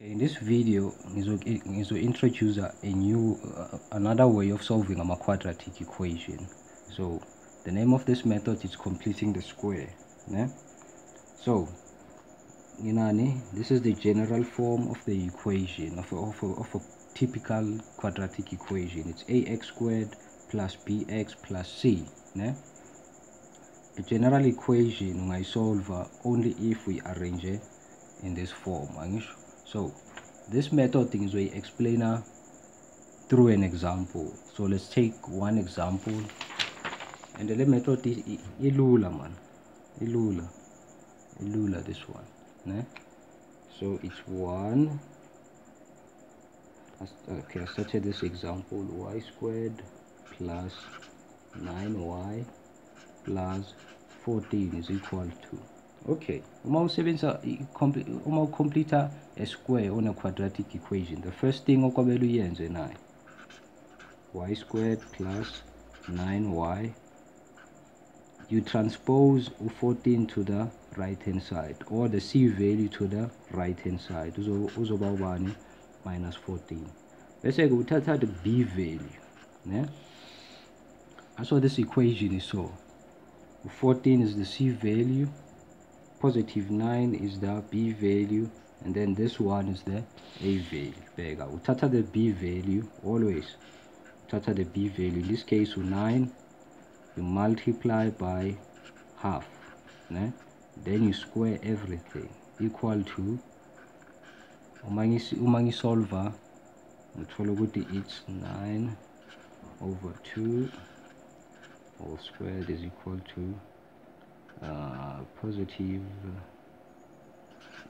In this video, to introduce a new, uh, another way of solving a quadratic equation. So, the name of this method is completing the square. Yeah? So, Ninani, this is the general form of the equation, of a, of, a, of a typical quadratic equation. It's ax squared plus bx plus c. Yeah? A general equation solve only if we arrange it in this form. So this method is we explain uh, through an example. So let's take one example. And the method is ilula man. Ilula. Ilula this one. Ne? So it's one. Okay, I started this example y squared plus 9y plus 14 is equal to okay uma usebenzisa uma ucomplete a square on a quadratic equation the first thing okwabela uyenze nayo y squared plus 9y you transpose u14 to the right hand side or the c value to the right hand side uzoba ubani? Minus 14 bese ke uthatha the b value ne? So this equation is so. 14 is the c value positive 9 is the b value and then this one is the a value. Bheka uthatha the b value always uthatha the b value. In this case 9 you multiply by half ne? then you square everything. Equal to uma ngisolva ngithola ukuthi it's 9 over 2 all squared is equal to uh, positive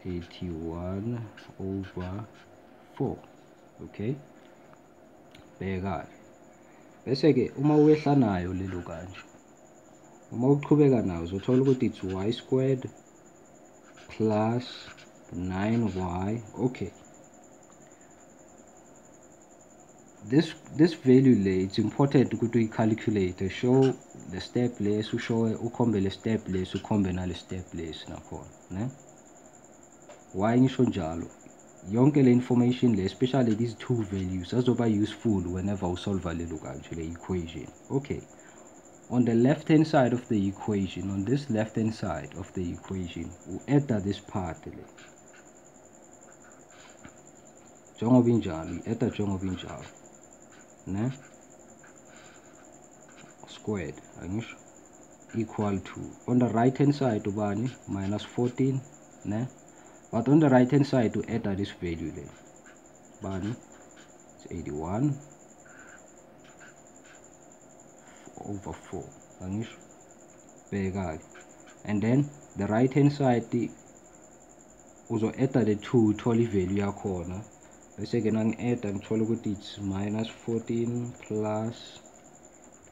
81 over 4 okay? Bheka bese ke uma wehla nayo lelo kanje uma uqhubeka nayo uzothola ukuthi it's y squared plus 9y okay? This this value le it's important ukuthi uyi-calculate show the step lesi ushowe ukhombe le step lesi ukhombe nale step lesi nakhona ne? Why ngisho njalo? Yonke le information le especially these two values azoba useful whenever usolve lelo kanje le equation. Okay. On the left hand side of the equation on this left hand side of the equation u-adda this part le. Njengoba injalo i-adda njengoba injalo ne? Squared angisho equal to on the right hand side to ubani minus 14 ne? But on the right hand side to add this value there bani it's 81 over 4 angisho bheka and then the right hand side uzo add the 2 uthola ivalue yakhona bese ke nangi-add ngithola ukuthi it's minus 14 plus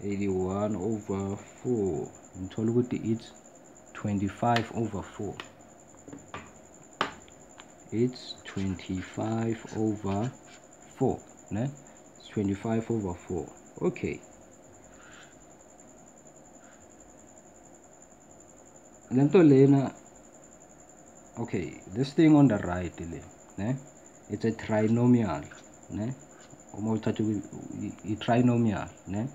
81 over 4 ngithola ukuthi it's 25 over 4 it's 25 over 4 ne? It's 25 over 4 okay. Lento lena okay this thing on the right le ne it's a trinomial ne? Uma uthatha i-trinomial ne?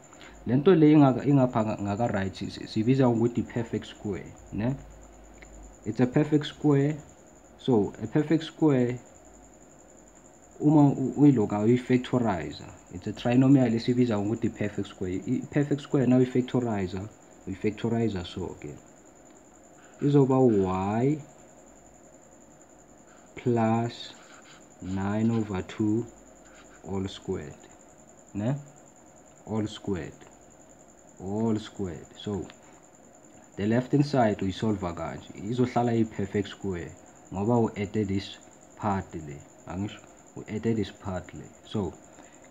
Lento le ingapha ngaka right sibiza ukuthi perfect square ne? It's a perfect square so a perfect square uma uyiloka uyi-factorizer it's a trinomial esibiza ukuthi perfect square. I-perfect square na uyi-factorizer uyi-factorizer so ke izoba y plus 9 over 2 all squared ne? All squared all squared. So the left hand side uyisolva kanje izohlala i-perfect square ngoba u-added this part le angisho? U-added this part le. So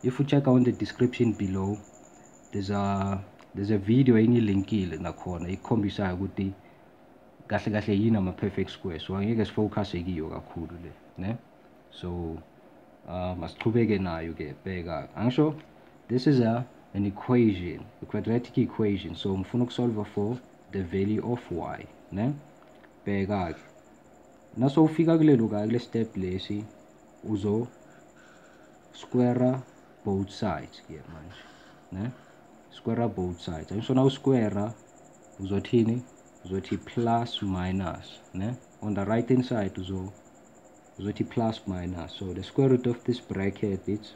if you check on the description below there's a there's a video engilinkile nakhona ikhombisayo ukuthi kahle kahle yini ama-perfect square. So angeke sifocuse kiyo kakhulu le ne so uh, masichubeke nayo ke bheka angisho this is a an equation a quadratic equation. So ngifuna ukusolve for the value of y ne? Bheka ke naso ufika kulelo ka kule step lesi uzo square both sides ke manje ne? Square both sides. Angisho na usquare uzothini? Uzothi plus minus ne? On the right hand side uzo uzothi plus minus. So the square root of this bracket is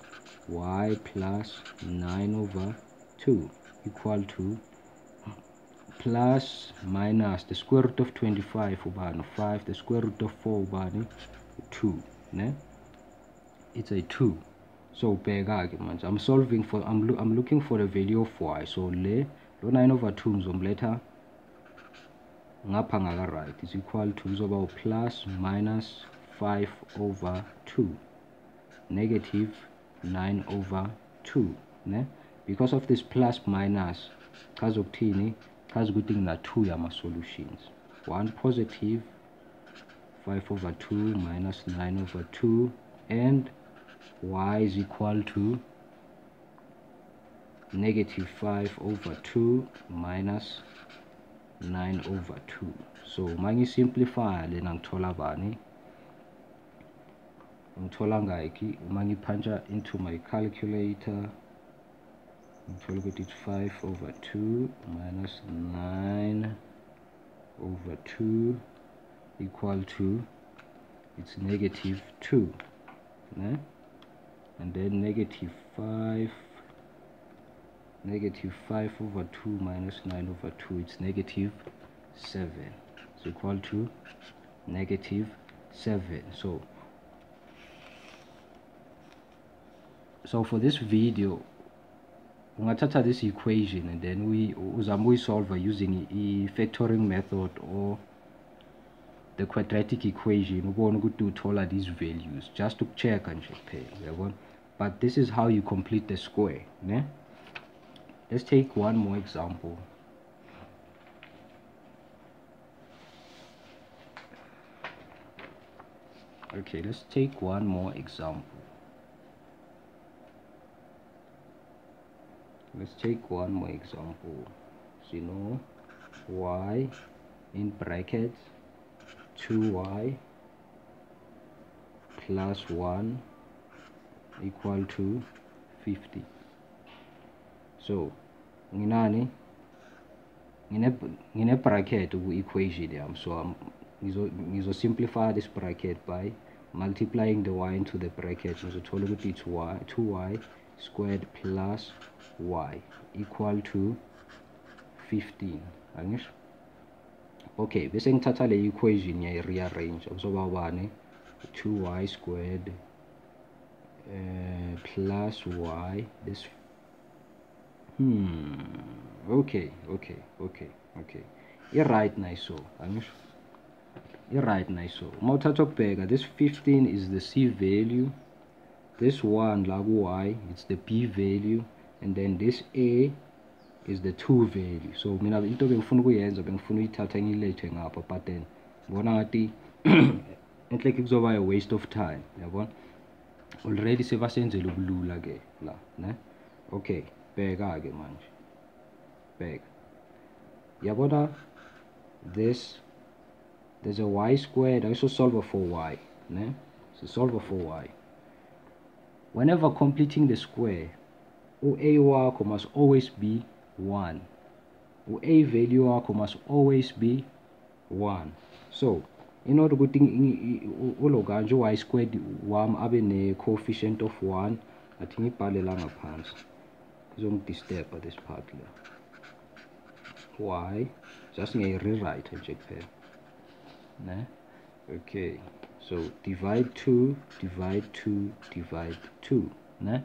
y plus 9 over 2 equal to plus minus the square root of 25 ubani 5 the square root of 4 ubani 2 ne? It's a 2 so ke manje. I'm solving for i'm, lo I'm looking for the value of y. So le lo 9 over 2 ngizomletha ngapha ngaka right is equal to kuzoba plus minus 5 over 2 negative 9 over 2 ne? Because of this plus minus chaza ukuthi ngina 2 yama-solutions. 1 positive 5 over 2 minus 9 over 2 and y is equal to negative 5 over 2 minus 9 over 2 so mangisimplify lena ngithola bani ngithola ngayiki uma ngiphuntsha into my calculator. Ngithola ukuthi it's 5 over 2 minus 9 over 2 equal to it's negative 2 né? and then negative 5 negative 5 over 2 minus 9 over 2 it's negative 7 it's equal to negative 7 so so for this video ungathatha this equation and then we uzama uyisolve using a factoring method or the quadratic equation ubone ukuthi uthola these values. Just ukuchecka nje kuphela uyabona? But this is how you complete the square ne? Let's take one more example. Okay let's take one more example let's take one more example. So you know y in brackets 2y plus 1 equal to 50 so nginani? Ngine bracket ku equation yam. So um, ngizo simplify this bracket by multiplying the y into the bracket. Ngizothola ukuthi it's y 2y squared plus y equal to 15 angisho okay bese ngithatha le equation ngiyayi-rearrange kuzoba ubani 2y squared uh, plus y this hmm okay okay okay okay. I-right nayiso angisho i-right nayiso. Uma uthatha ukubheka this 15 is the c value this one la ku-y it's the b value and then this a is the 2 value. So mina into bengifuna ukuyenza bengifuna uyithatha ngiyilethe ngapha but then ngibona ngathi enhleke kuzoba a waste of time yabona already sebasenzele ubulula ke la ne? Okay bheka ke manje bheka. Yabona this there's a y squared I also solve for y ne? So solve for y whenever completing the square u-a wakho must always be 1 u-a value wakho must always be 1 so in order ukuthi ulo kanje u-y squared wami abe ne-coefficient of 1 athi ngibhale la ngaphansi. Izongidisturba this part la y just ngiyayi-rewrite nje kuphela. Ne? Okay so divide 2 divide 2 divide 2 ne?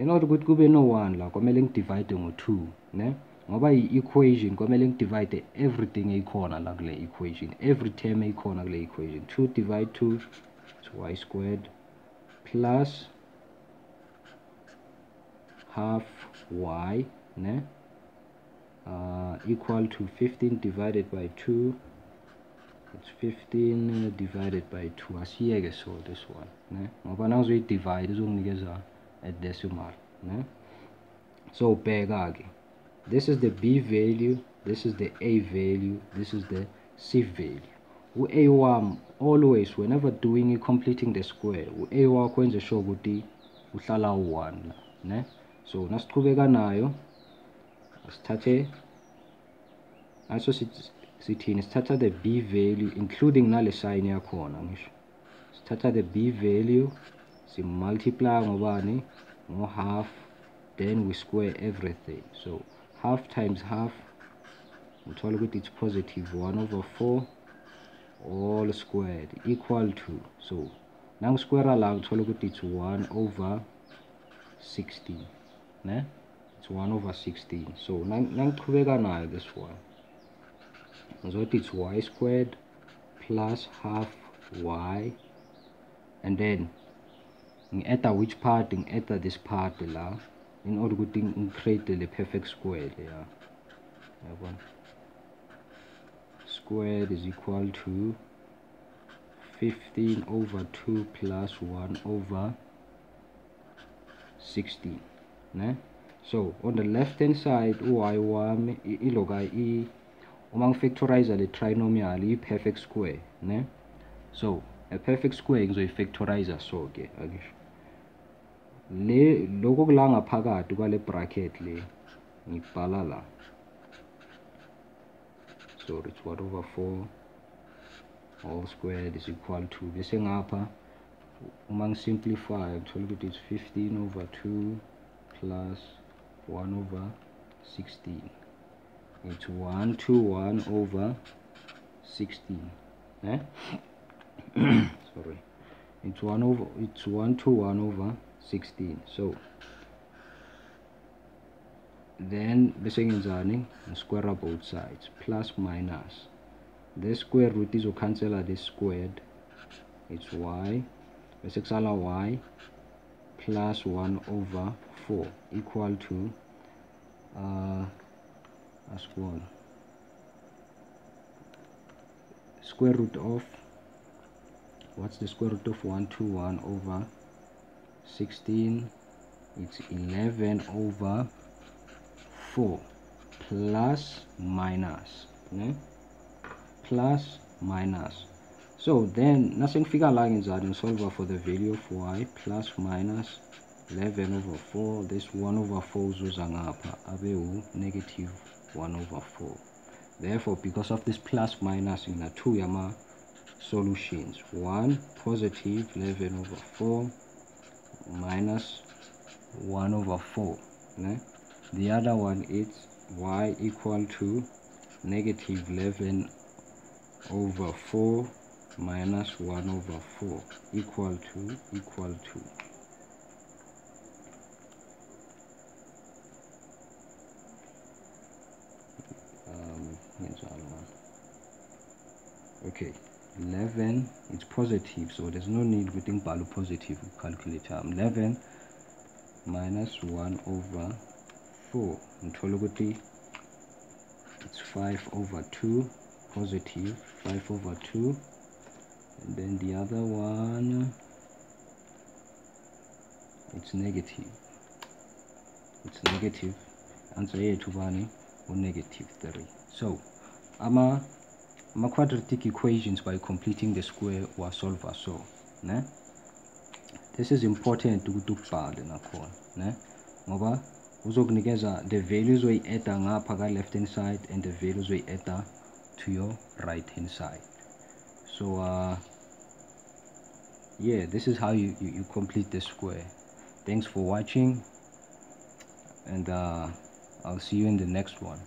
Order ukuthi kube no-1 la kwamele ngidivide ngo-2 ne? Ngoba i-equation kwamele ngidivide everything eyikhona la kule equation every term eyikhona kule equation. 2 divide 2 is y squared plus half y ne? Uh, equal to 15 divided by 2 it's 15 uh, divided by 2 asiyeke so this one ne ngoba nangizoyi-divide izonginikeza a decimal ne so bheka ke this is the b value this is the a value this is the c value. U-a wami always whenever doing completing the square u-a wakho wenze sure ukuthi uhlala u-1 la ne so nasiqhubeka nayo sithathe aso sithini? Sithatha the b value including nale sign yakhona ngisho. Sithatha the b value simultiply ngobani? Ngo half then we square everything. So half times half uthola ukuthi it's positive 1 over 4 all squared equal to. So nangisquare la ngithola ukuthi it's 1 over 16 ne? It's 1 over 16 so nangichubeka nayo this one ngizothi it's y squared plus half y. And then ngi-adda which part ngi-adda this part la in order ukuthi ngicreate the perfect square leya yabona squared is equal to 15 over 2 plus 1 over 16 ne? So on the left hand side uy wami iloka i uma ngifactorize le trinomial i-perfect square ne? So a perfect square ngizoyi-factorize so ke akisho le lokho kula ngaphakathi kwale bracket le ngibhala la. So it's what over 4 all squared is equal to bese ngapha uma ngisimplify ngithola ukuthi it's 15 over 2 plus 1 over 16 it's 1 to 1 over 16 eh? Sorry. It's 1 over it's 1 to 1 over 16 so then bese ngenzani square both sides plus minus. The square root is cancel at this squared. It's y bese kusala y plus 1 over 4 equal to uh asibona square root of what's the square root of 1 to 1 over 16 it's 11 over 4 plus minus ne? plus minus. So then nasengifika la ngenzani ngisolve for the value of y plus minus 11 over 4 this 1 over 4 uzuza ngapha negative 1 over 4 therefore because of this plus minus ngina two yama solutions 1 positive 11 over 4 minus 1 over 4 ne? the other one is y equal to negative 11 over 4 minus 1 over 4 equal to equal to okay 11 it's positive so there's no need we think value positive calculator. Um, 11 minus 1 over 4 ngithola ukuthi it's 5 over 2 positive 5 over 2 and then the other one it's negative. It's negative. Answer yethu bani u-negative 3 so ama ama-quadratic equations by completing the square wasolva so ne? This is important ukuthi ukubhale nakhona ne? Ngoba uzokunikeza the values oyi-adda ngapha ka-left hand side and the values oyi-adda to your right hand side. So uh, yeah this is how you, you, you complete the square. Thanks for watching and uh, I'll see you in the next one